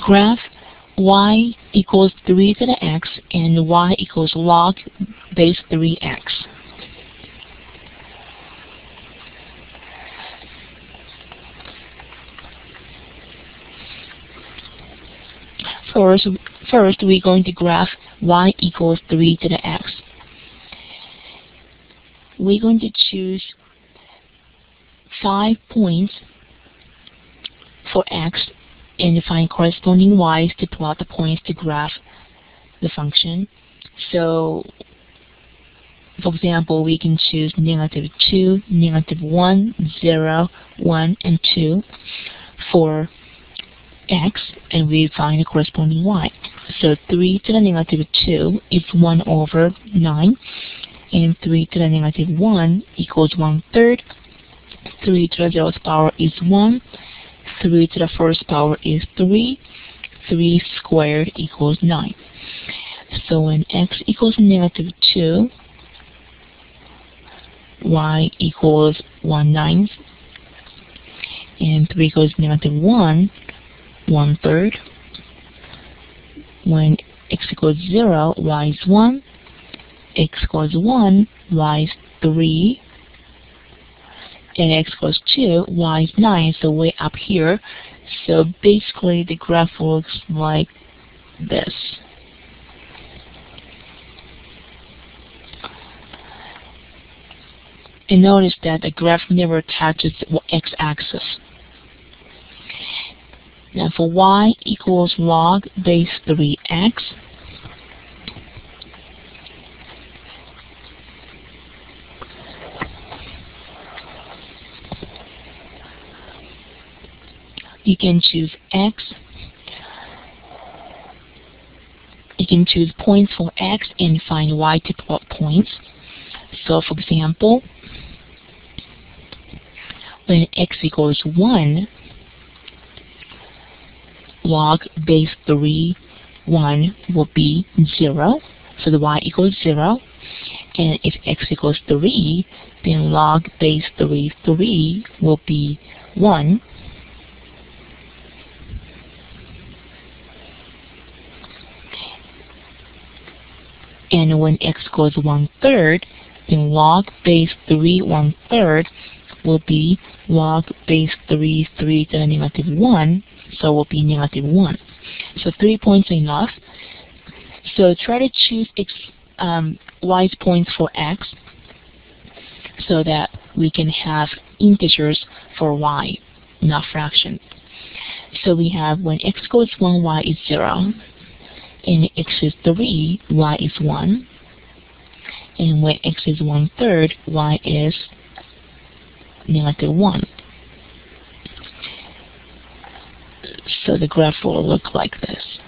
graph y equals 3 to the x and y equals log base 3x. First, first we're going to graph y equals 3 to the x. We're going to choose 5 points for x and find corresponding y's to plot the points to graph the function. So, for example, we can choose negative 2, negative 1, 0, 1, and 2 for x, and we find the corresponding y. So 3 to the negative 2 is 1 over 9, and 3 to the negative 1 equals 1 third. 3 to the zeroth power is 1, 3 to the first power is 3. 3 squared equals 9. So when x equals negative 2, y equals 1 ninth, and 3 equals negative 1, 1 third. When x equals 0, y is 1. x equals 1, y is 3 and x equals 2, y is 9, so way up here. So basically the graph looks like this. And notice that the graph never touches the x-axis. Now for y equals log base 3x, you can choose X. You can choose points for X and find Y to plot points. So for example, when X equals 1, log base 3, 1 will be 0. So the Y equals 0. And if X equals 3, then log base 3, 3 will be 1. And when x equals 1 third, then log base 3 1 third will be log base 3 3 to the negative 1, so will be negative 1. So 3 points enough. So try to choose x, um, points for x so that we can have integers for y, not fractions. So we have when x equals 1, y is 0 and x is 3, y is 1. And when x is 1 third, y is negative 1. So the graph will look like this.